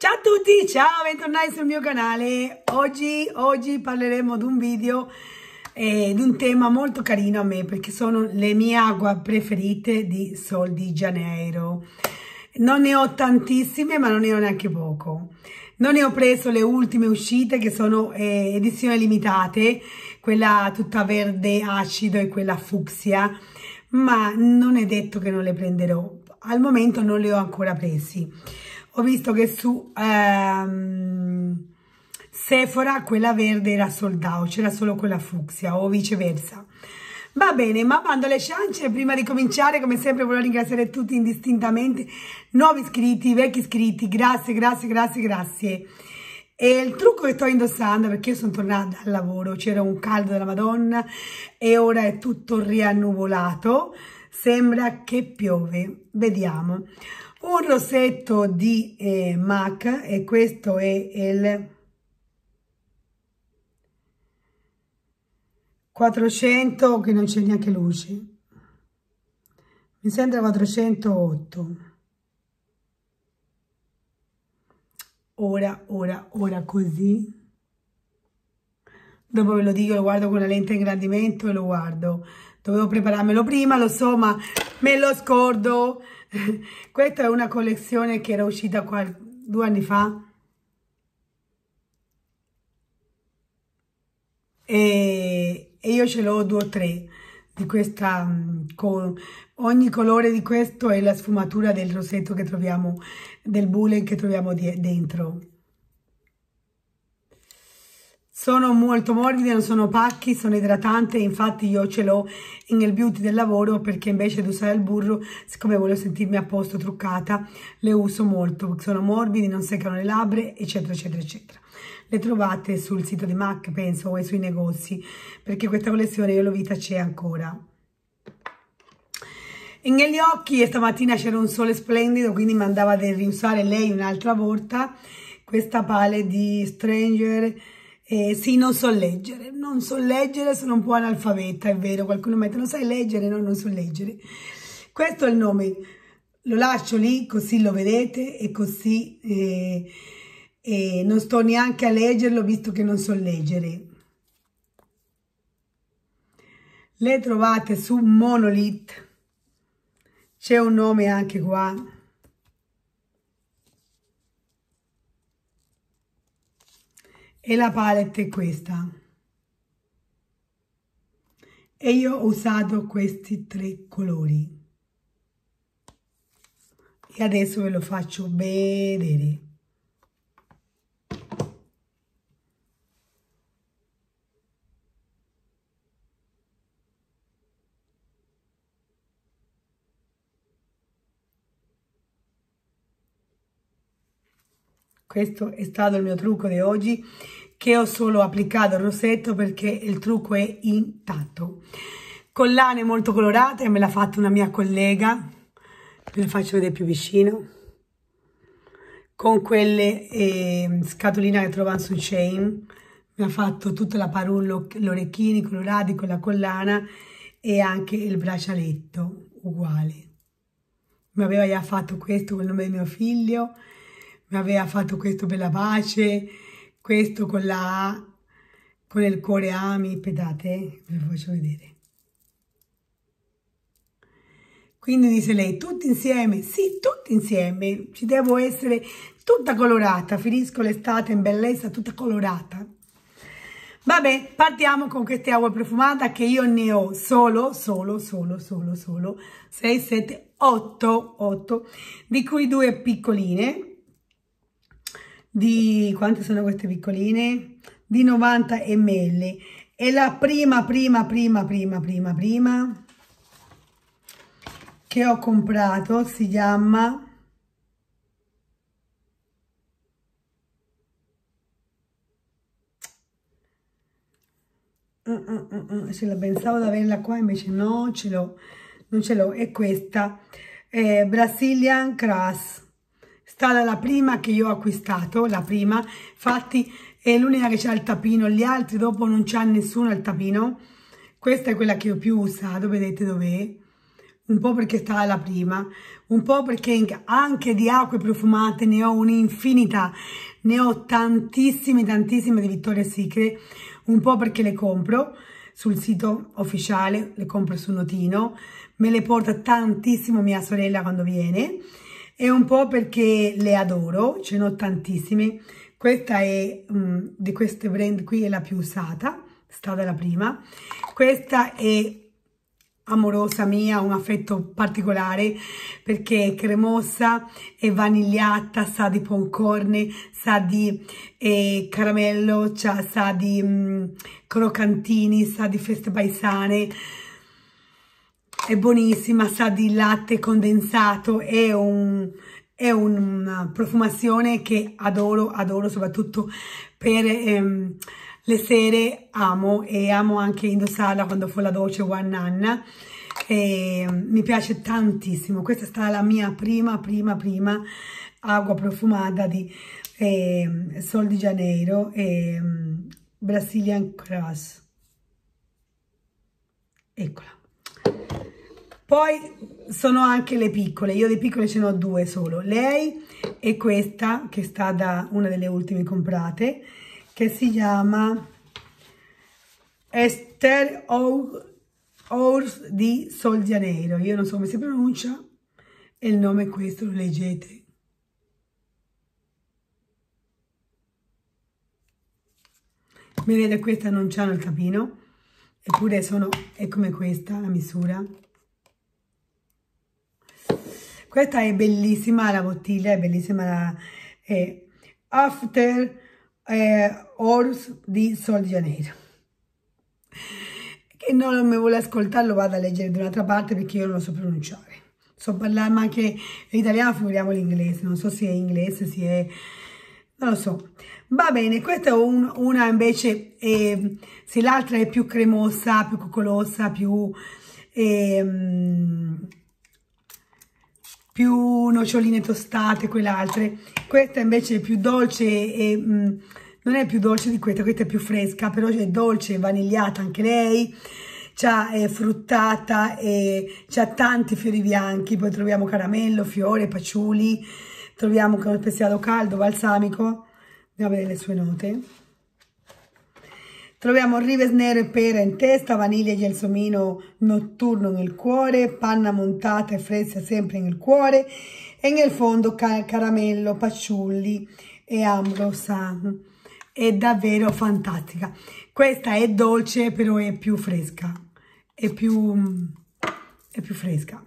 Ciao a tutti, ciao, bentornati sul mio canale. Oggi, oggi parleremo di un video eh, di un tema molto carino a me perché sono le mie acque preferite di Sol di Janeiro. Non ne ho tantissime ma non ne ho neanche poco. Non ne ho preso le ultime uscite che sono eh, edizioni limitate, quella tutta verde acido e quella fucsia, ma non è detto che non le prenderò. Al momento non le ho ancora presi ho visto che su ehm, Sephora quella verde era sold out, c'era solo quella fucsia o viceversa. Va bene, ma bando alle ciance, prima di cominciare, come sempre voglio ringraziare tutti indistintamente, nuovi iscritti, vecchi iscritti, grazie, grazie, grazie, grazie. E il trucco che sto indossando, perché io sono tornata dal lavoro, c'era un caldo della Madonna e ora è tutto riannuvolato, sembra che piove, vediamo un rossetto di eh, MAC e questo è il 400 che non c'è neanche luce. Mi sembra 408 ora ora ora così. Dopo ve lo dico lo guardo con la lente ingrandimento e lo guardo dovevo prepararmelo prima lo so ma me lo scordo Questa è una collezione che era uscita due anni fa. E, e io ce l'ho due o tre di questa, con ogni colore di questo è la sfumatura del rossetto che troviamo, del bullet che troviamo dentro. Sono molto morbide, non sono pacchi, sono idratante, infatti io ce l'ho nel beauty del lavoro perché invece di usare il burro, siccome voglio sentirmi a posto truccata, le uso molto, sono morbidi, non seccano le labbra, eccetera, eccetera, eccetera. Le trovate sul sito di MAC, penso, o sui negozi, perché questa collezione io l'ho vita c'è ancora. E negli occhi stamattina c'era un sole splendido, quindi mandava di riusare lei un'altra volta questa pale di Stranger eh, sì, non so leggere, non so leggere, sono un po' analfabeta, è vero, qualcuno mette, non sai leggere, no, non so leggere. Questo è il nome, lo lascio lì, così lo vedete e così eh, eh, non sto neanche a leggerlo visto che non so leggere. Le trovate su Monolith, c'è un nome anche qua. E la palette è questa. E io ho usato questi tre colori. E adesso ve lo faccio vedere questo è stato il mio trucco di oggi che ho solo applicato il rossetto perché il trucco è intatto. Collane molto colorate me l'ha fatta una mia collega ve la faccio vedere più vicino con quelle eh, scatoline che trovano su Chain mi ha fatto tutta la parullo l'orecchini colorati con la collana e anche il braccialetto uguale. Mi aveva già fatto questo con il nome di mio figlio mi aveva fatto questo per la pace, questo con la con il cuore ami, aspettate, ve lo faccio vedere. Quindi dice lei, tutti insieme? Sì, tutti insieme, ci devo essere tutta colorata, finisco l'estate in bellezza tutta colorata. Vabbè, partiamo con queste acque profumate che io ne ho solo, solo, solo, solo, solo 6, 7, 8, 8, di cui due piccoline, di quante sono queste piccoline? Di 90 ml. E la prima, prima, prima, prima, prima, prima che ho comprato si chiama mm, mm, mm, ce la pensavo di averla qua invece no ce l'ho non ce l'ho è questa eh, Brazilian Crass stata la prima che io ho acquistato, la prima, infatti è l'unica che c'ha il tapino, gli altri dopo non c'ha nessuno il tapino, questa è quella che ho più usato, vedete dov'è? un po' perché sta la prima, un po' perché anche di acque profumate ne ho un'infinità, ne ho tantissime, tantissime di Victoria's Secret, un po' perché le compro sul sito ufficiale, le compro su Notino, me le porta tantissimo mia sorella quando viene, e un po' perché le adoro, ce ne ho tantissime, questa è um, di queste brand qui è la più usata, è stata la prima, questa è amorosa mia, un affetto particolare perché è cremosa e vanigliata, sa di popcorn, sa di eh, caramello, cioè, sa di mh, mm, croccantini, sa di feste paesane, è buonissima, sa di latte condensato, è, un, è una profumazione che adoro, adoro soprattutto per... Ehm, le sere amo e amo anche indossarla quando fa la doccia One Nanna e mm, mi piace tantissimo. Questa è stata la mia prima prima prima acqua profumata di eh, Sol di Janeiro e um, Brazilian Cross. Eccola poi sono anche le piccole, io le piccole ce ne ho due solo, lei e questa che è stata una delle ultime comprate, che si chiama Esther Ors di Sol Janeiro. Io non so come si pronuncia e il nome è questo, lo leggete. Vedete, questa non c'hanno il capino, eppure sono, è come questa la misura. Questa è bellissima la bottiglia, è bellissima la... È After eh, Ors di Sol Janeiro. Che non mi vuole ascoltare lo vado a leggere da un'altra parte perché io non lo so pronunciare. So parlare ma anche l'italiano, figuriamo l'inglese. Non so se è inglese, se è... non lo so. Va bene, questa è un, una invece, eh, se l'altra è più cremosa, più coccolosa, più... Eh, più noccioline tostate, quell'altra. Questa invece è più dolce e mm, non è più dolce di questa, questa è più fresca, però è dolce, vanigliata anche lei. C'ha è fruttata e c'ha tanti fiori bianchi, poi troviamo caramello, fiore, paciuli, troviamo speziato caldo, balsamico. Andiamo a vedere le sue note. Troviamo rives nero e pera in testa, vaniglia e gelsomino notturno nel cuore, panna montata e fresca sempre nel cuore e nel fondo ca caramello, paciulli e ambrosa. È davvero fantastica. Questa è dolce però è più fresca, è più, è più fresca.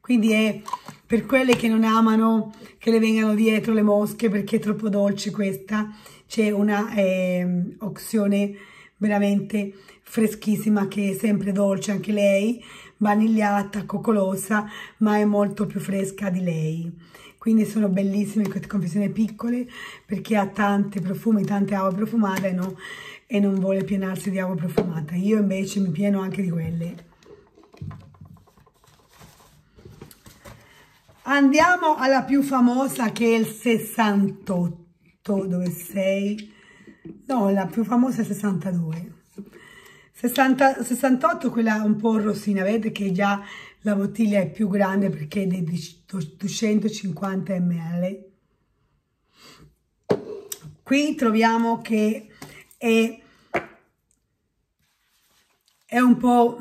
Quindi è per quelle che non amano che le vengano dietro le mosche perché è troppo dolce questa c'è una eh, opzione veramente freschissima che è sempre dolce anche lei, vanigliata, coccolosa, ma è molto più fresca di lei. Quindi sono bellissime queste confezioni piccole perché ha tanti profumi, tante acque profumate no? e non vuole pienarsi di acqua profumata. Io invece mi pieno anche di quelle. Andiamo alla più famosa che è il 68 dove sei? No, la più famosa è 62. 60, 68 quella un po' rossina, vedete che già la bottiglia è più grande perché è di 250 ml. Qui troviamo che è, è un po'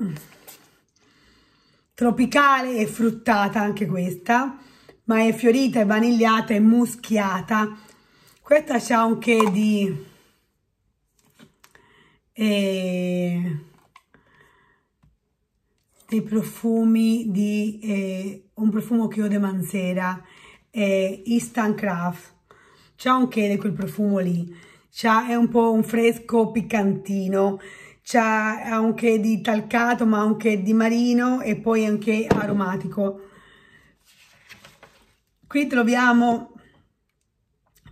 tropicale e fruttata anche questa, ma è fiorita, è vanigliata, è muschiata. Questa c'ha un che di... Eh, dei profumi di eh, un profumo che ho di Manzera eh, Instant Craft. C'ha un che di quel profumo lì. È un po' un fresco piccantino c'ha anche di talcato ma anche di marino e poi anche aromatico qui troviamo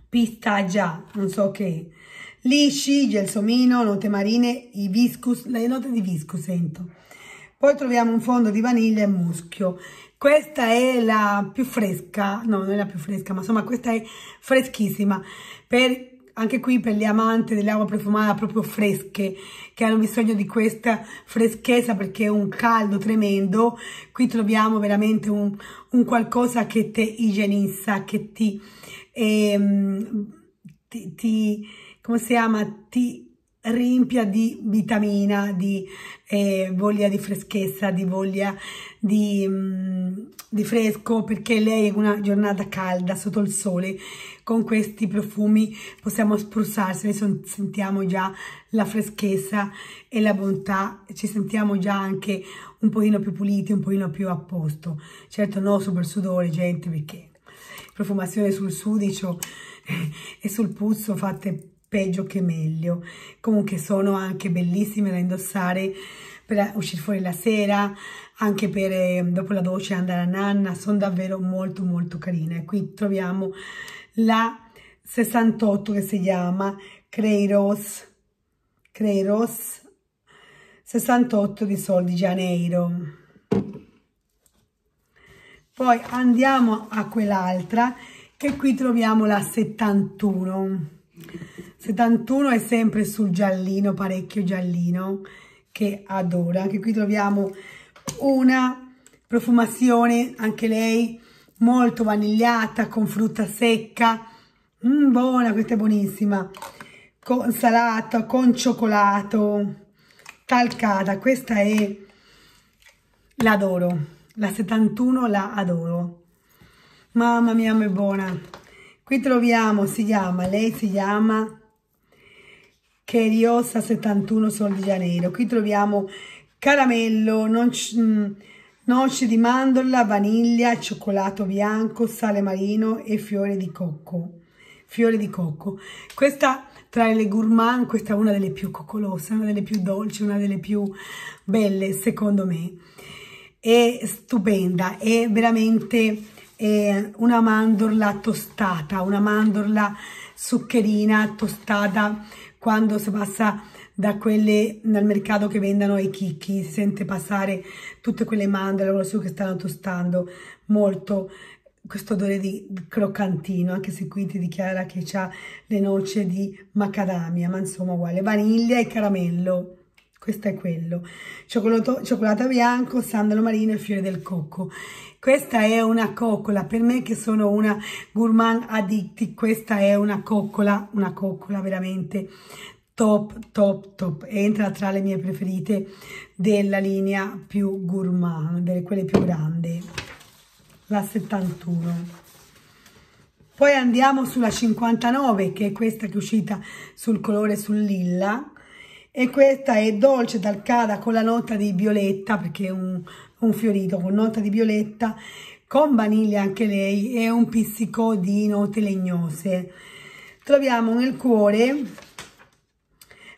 pistaggia, non so che, lisci, gelsomino, note marine, hibiscus, le note di hibiscus sento. Poi troviamo un fondo di vaniglia e muschio. Questa è la più fresca, no, non è la più fresca, ma insomma questa è freschissima. Per anche qui per gli amanti dell'acqua profumata proprio fresche, che hanno bisogno di questa freschezza perché è un caldo tremendo, qui troviamo veramente un, un qualcosa che ti igienizza, che ti, ehm, ti, ti, come si chiama, ti riempia di vitamina, di eh, voglia di freschezza, di voglia di, mm, di fresco, perché lei è una giornata calda sotto il sole, con questi profumi possiamo spruzzarsi, sentiamo già la freschezza e la bontà, ci sentiamo già anche un pochino più puliti, un pochino più a posto. Certo no super sudore, gente, perché profumazione sul sudicio e sul puzzo fatte peggio che meglio. Comunque sono anche bellissime da indossare per uscire fuori la sera, anche per eh, dopo la doccia andare a nanna, sono davvero molto molto carine. Qui troviamo la 68 che si chiama Creiros, Creiros 68 di Sol di Janeiro. Poi andiamo a quell'altra che qui troviamo la 71 71 è sempre sul giallino, parecchio giallino, che adoro. Anche qui troviamo una profumazione, anche lei molto vanigliata, con frutta secca. Mm, buona, questa è buonissima. Con salata, con cioccolato, talcata. Questa è... L'adoro. La 71 la adoro. Mamma mia, è buona. Qui troviamo, si chiama, lei si chiama Cheriosa 71 Sol di Janeiro. Qui troviamo caramello, mm, noci di mandorla, vaniglia, cioccolato bianco, sale marino e fiore di cocco. Fiore di cocco. Questa tra le gourmand, questa è una delle più coccolose, una delle più dolci, una delle più belle secondo me. È stupenda, è veramente eh, una mandorla tostata, una mandorla zuccherina tostata quando si passa da quelle nel mercato che vendono i chicchi, si sente passare tutte quelle mandorle su che stanno tostando, molto questo odore di croccantino, anche se qui ti dichiara che ha le noci di macadamia, ma insomma uguale, vaniglia e caramello, questo è quello, cioccolato, cioccolato bianco, sandalo marino e fiore del cocco. Questa è una coccola, per me che sono una gourmand additti, questa è una coccola, una coccola veramente top, top, top. Entra tra le mie preferite della linea più gourmand, delle quelle più grandi, la 71. Poi andiamo sulla 59, che è questa che è uscita sul colore sul lilla, e questa è dolce talcata con la nota di violetta, perché è un un fiorito con nota di violetta, con vaniglia anche lei e un pizzico di note legnose. Troviamo nel cuore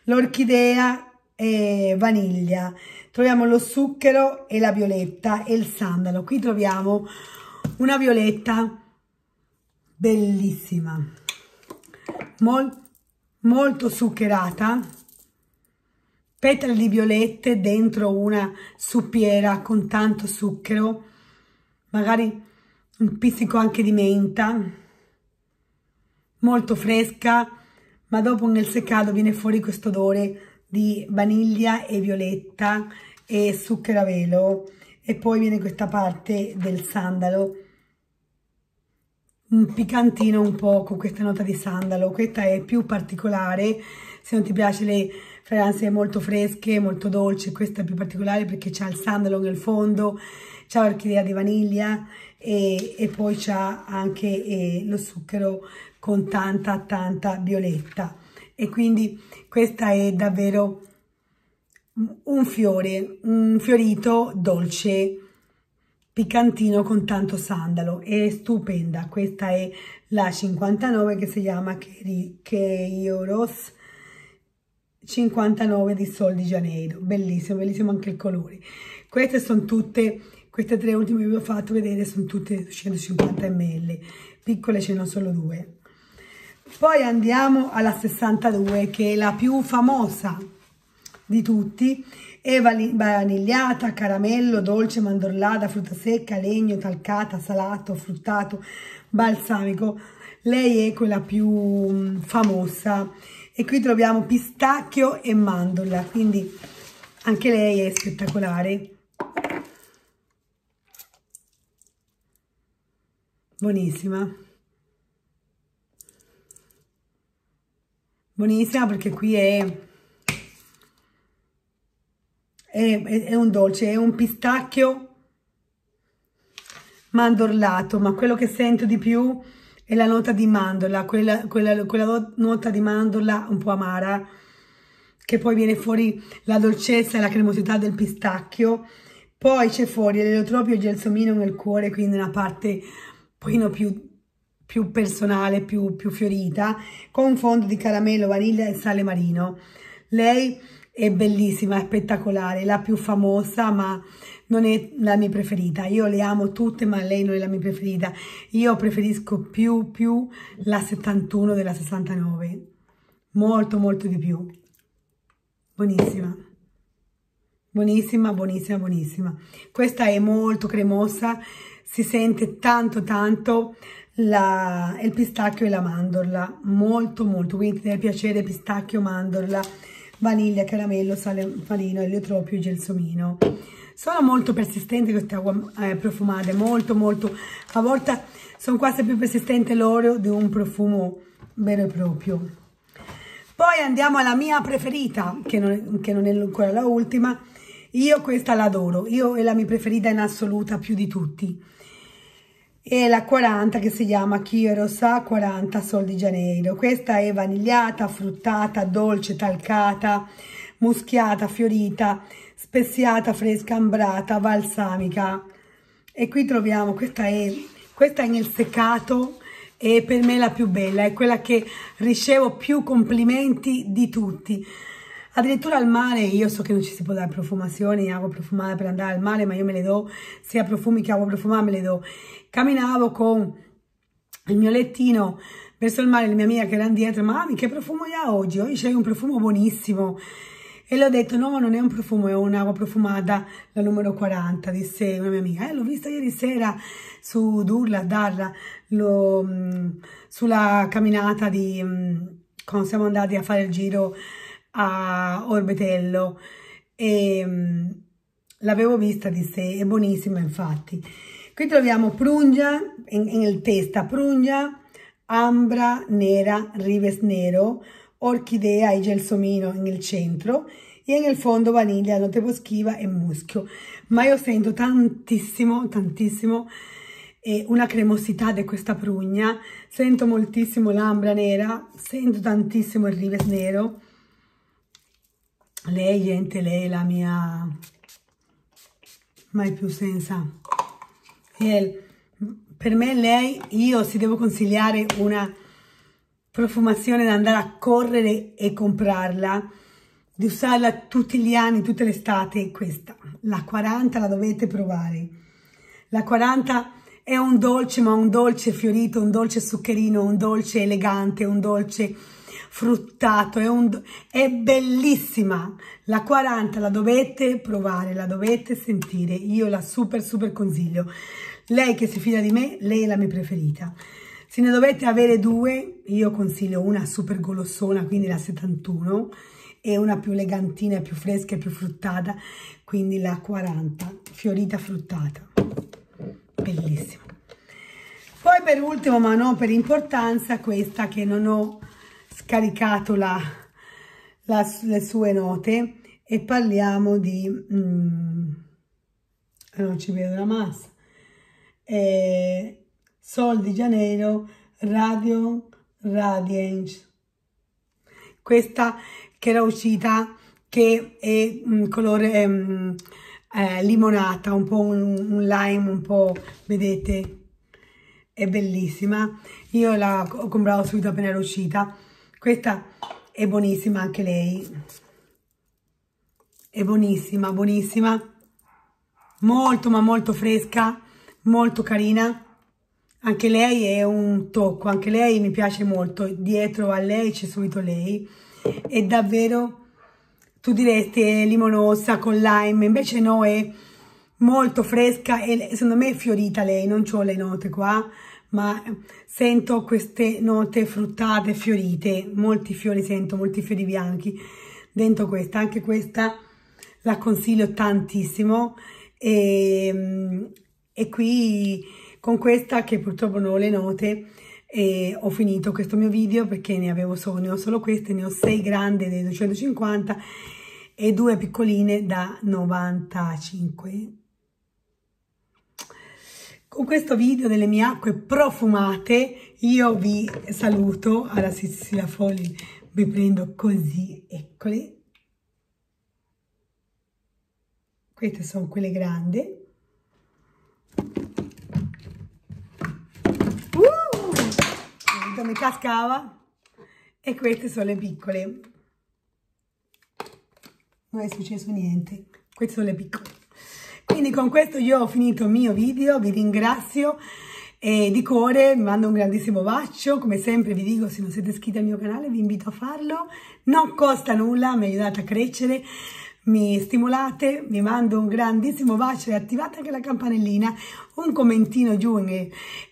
l'orchidea e vaniglia, troviamo lo zucchero e la violetta e il sandalo. Qui troviamo una violetta bellissima, Mol, molto zuccherata, petali di violette dentro una suppiera con tanto zucchero, magari un pizzico anche di menta, molto fresca, ma dopo nel seccato viene fuori questo odore di vaniglia e violetta e zucchero a velo. E poi viene questa parte del sandalo. Un piccantino un po' con questa nota di sandalo. Questa è più particolare se non ti piace le fragranze molto fresche, molto dolci, questa è più particolare perché c'ha il sandalo nel fondo, c'ha l'orchidea di vaniglia e, e poi c'ha anche eh, lo zucchero con tanta tanta violetta. E quindi questa è davvero un fiore, un fiorito dolce, piccantino con tanto sandalo, è stupenda, questa è la 59 che si chiama Keiros 59 di Sol di Janeiro, bellissimo, bellissimo anche il colore. Queste sono tutte, queste tre ultime che vi ho fatto vedere sono tutte 250 ml, piccole ce ne sono solo due. Poi andiamo alla 62 che è la più famosa di tutti, è vanigliata, caramello, dolce, mandorlata, frutta secca, legno, talcata, salato, fruttato, balsamico. lei è quella più mm, famosa e qui troviamo pistacchio e mandorla quindi anche lei è spettacolare. Buonissima. Buonissima perché qui è, è, è un dolce è un pistacchio mandorlato ma quello che sento di più è la nota di mandorla quella, quella, quella nota di mandorla un po' amara che poi viene fuori la dolcezza e la cremosità del pistacchio poi c'è fuori l'eleotropio e il gelsomino nel cuore quindi una parte pochino più, più personale, più, più fiorita, con un fondo di caramello, vaniglia e sale marino. Lei è bellissima, è spettacolare, la più famosa, ma non è la mia preferita. Io le amo tutte, ma lei non è la mia preferita. Io preferisco più, più la 71 della 69. Molto, molto di più. Buonissima. Buonissima, buonissima, buonissima. Questa è molto cremosa, si sente tanto tanto la, il pistacchio e la mandorla, molto molto, quindi deve piacere pistacchio, mandorla, vaniglia, caramello, sale marino, eliotropio e gelsomino. Sono molto persistenti queste acque eh, profumate, molto molto, a volte sono quasi più persistenti loro di un profumo vero e proprio. Poi andiamo alla mia preferita, che non, che non è ancora la ultima, io questa l'adoro, io è la mia preferita in assoluta più di tutti e la 40 che si chiama Chirosa 40 Sol di Janeiro. Questa è vanigliata, fruttata, dolce, talcata, muschiata, fiorita, speziata, fresca, ambrata, balsamica. E qui troviamo, questa è, questa è nel seccato e per me la più bella, è quella che ricevo più complimenti di tutti. Addirittura al mare, io so che non ci si può dare profumazioni, acqua profumata per andare al mare, ma io me le do, sia profumi che acqua profumata me le do. Camminavo con il mio lettino verso il mare, la mia amica che era dietro, mami che profumo hai oggi? Oggi c'è un profumo buonissimo. E le ho detto, no, non è un profumo, è un'acqua profumata, la numero 40, disse una mia amica. Eh, l'ho vista ieri sera su Durla, Darla, lo, mh, sulla camminata di, mh, quando siamo andati a fare il giro a Orbetello e mm, l'avevo vista di sé, è buonissima infatti. Qui troviamo prungia, in, in testa prungia, ambra nera, rives nero, orchidea e gelsomino nel centro e nel fondo vaniglia, note boschiva e muschio. Ma io sento tantissimo, tantissimo eh, una cremosità di questa prugna, sento moltissimo l'ambra nera, sento tantissimo il rives nero, lei, gente, lei è la mia mai più senza. Per me lei, io si devo consigliare una profumazione da andare a correre e comprarla, di usarla tutti gli anni, tutte le estate, questa. La 40 la dovete provare. La 40 è un dolce, ma un dolce fiorito, un dolce zuccherino, un dolce elegante, un dolce fruttato, è, un, è bellissima. La 40 la dovete provare, la dovete sentire, io la super super consiglio. Lei che si fida di me, lei è la mia preferita. Se ne dovete avere due, io consiglio una super golossona, quindi la 71, e una più elegantina, più fresca e più fruttata, quindi la 40, fiorita fruttata. Bellissima. Poi per ultimo, ma non per importanza, questa che non ho scaricato la, la, le sue note e parliamo di... Mm, non ci vedo la massa. Eh, Sol di Janeiro, Radio Radiance. Questa che era uscita che è un colore um, eh, limonata, un po' un, un lime, un po', vedete, è bellissima. Io la ho comprato subito appena era uscita questa è buonissima anche lei. È buonissima, buonissima. Molto ma molto fresca, molto carina. Anche lei è un tocco, anche lei mi piace molto. Dietro a lei c'è subito lei. È davvero, tu diresti è limonosa con lime, invece no, è molto fresca e secondo me è fiorita lei, non ho le note qua, ma sento queste note fruttate, fiorite, molti fiori sento, molti fiori bianchi dentro questa, anche questa la consiglio tantissimo e, e qui con questa che purtroppo non ho le note e ho finito questo mio video perché ne avevo solo, ne ho solo queste, ne ho 6 grandi dei 250 e due piccoline da 95 con questo video delle mie acque profumate io vi saluto. Alla Sicilia Folli vi prendo così eccole. Queste sono quelle grandi uh, mi cascava e queste sono le piccole. Non è successo niente. Queste sono le piccole. Quindi con questo io ho finito il mio video, vi ringrazio. E di cuore vi mando un grandissimo bacio, come sempre vi dico se non siete iscritti al mio canale vi invito a farlo, non costa nulla, mi aiutate a crescere, mi stimolate, vi mando un grandissimo bacio e attivate anche la campanellina, un commentino giù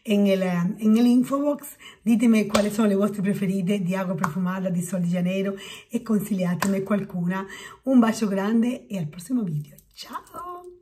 nell'info box, ditemi quali sono le vostre preferite di acqua profumata di Sol di Janeiro e consigliatemi qualcuna. Un bacio grande e al prossimo video, ciao!